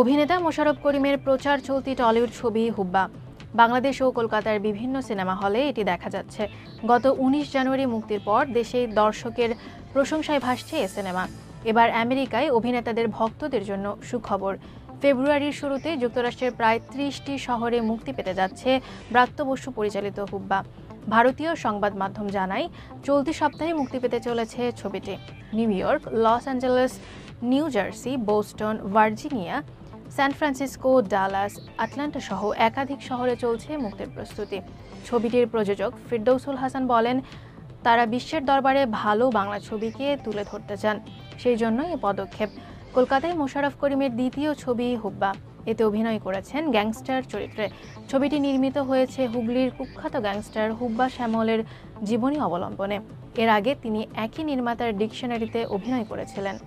অভিনেতা মোশাররফ করিমের প্রচার চলতি টলিউড ছবি হুব্বা। বাংলাদেশ ও কলকাতার বিভিন্ন সিনেমা হলে এটি দেখা যাচ্ছে। গত উনিশ জানুয়ারি মুক্তির পর দেশে দর্শকের প্রশংসায় ভাসছে এ সিনেমা। এবার আমেরিকায় অভিনেতাদের ভক্তদের জন্য সুখবর। ফেব্রুয়ারির শুরুতে যুক্তরাষ্ট্রের প্রায় ত্রিশটি শহরে মুক্তি পেতে যাচ্ছে ব্রাত্য বসু পরিচালিত হুব্বা। ভারতীয় সংবাদ মাধ্যম জানায়, চলতি সপ্তাহে মুক্তি পেতে চলেছে ছবিটি। New York, Los Angeles New Jersey, Boston, Virginia, San Francisco, Dallas, Atlanta সহ একাধিক শহরে চলছে মুক্তির প্রস্তুতি। ছবিটির প্রযোজক ফিরদৌসুল হাসান বলেন, তারা বিশ্বের দরবারে ভালো বাংলা ছবিকে তুলে ধরতে চান। সেই জন্যই এ পদক্ষেপ। কলকাতায় মোশাররফ করিমের দ্বিতীয় ছবি হুব্বা। এতে অভিনয় করেছেন গ্যাংস্টার চরিত্রে। ছবিটি নির্মিত হয়েছে হুগলির কুখ্যাত গ্যাংস্টার হুব্বা শ্যামলের জীবনী অবলম্বনে। এর আগে তিনি একই নির্মাতার ডিকশনারিতে অভিনয় করেছিলেন।